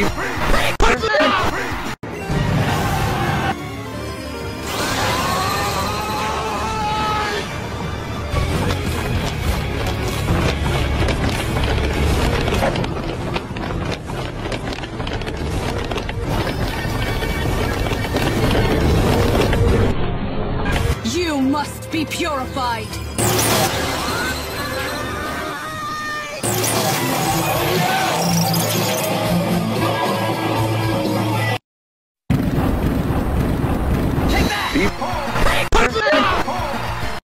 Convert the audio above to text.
You must be purified! deep.